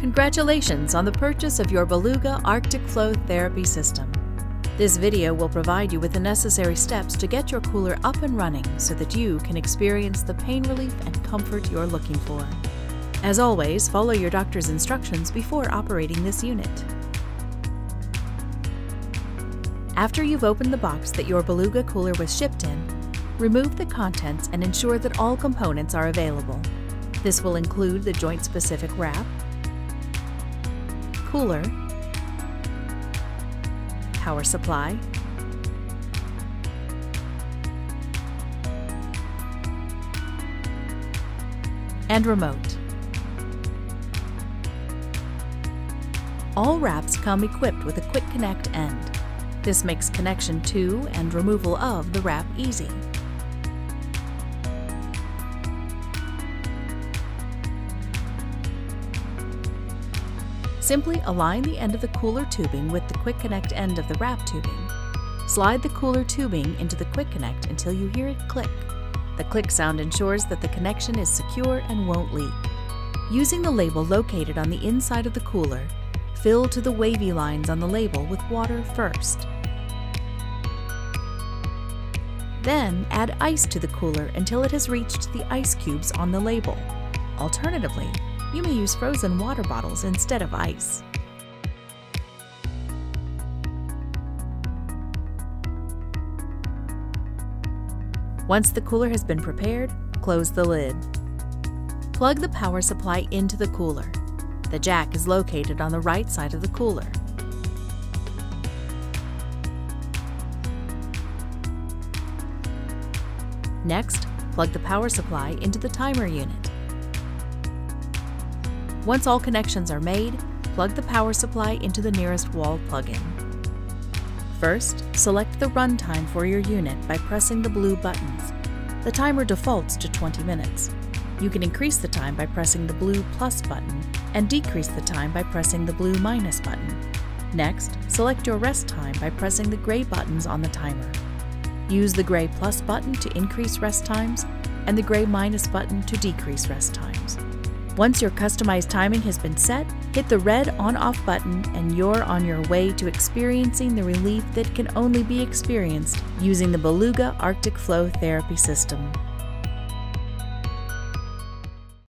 Congratulations on the purchase of your Beluga Arctic Flow Therapy System. This video will provide you with the necessary steps to get your cooler up and running so that you can experience the pain relief and comfort you're looking for. As always, follow your doctor's instructions before operating this unit. After you've opened the box that your Beluga cooler was shipped in, remove the contents and ensure that all components are available. This will include the joint-specific wrap, cooler, power supply, and remote. All wraps come equipped with a quick connect end. This makes connection to and removal of the wrap easy. Simply align the end of the cooler tubing with the quick connect end of the wrap tubing. Slide the cooler tubing into the quick connect until you hear it click. The click sound ensures that the connection is secure and won't leak. Using the label located on the inside of the cooler, fill to the wavy lines on the label with water first. Then add ice to the cooler until it has reached the ice cubes on the label. Alternatively, you may use frozen water bottles instead of ice. Once the cooler has been prepared, close the lid. Plug the power supply into the cooler. The jack is located on the right side of the cooler. Next, plug the power supply into the timer unit. Once all connections are made, plug the power supply into the nearest wall plug-in. First, select the runtime for your unit by pressing the blue buttons. The timer defaults to 20 minutes. You can increase the time by pressing the blue plus button and decrease the time by pressing the blue minus button. Next, select your rest time by pressing the gray buttons on the timer. Use the gray plus button to increase rest times and the gray minus button to decrease rest times. Once your customized timing has been set, hit the red on-off button and you're on your way to experiencing the relief that can only be experienced using the Beluga Arctic Flow Therapy System.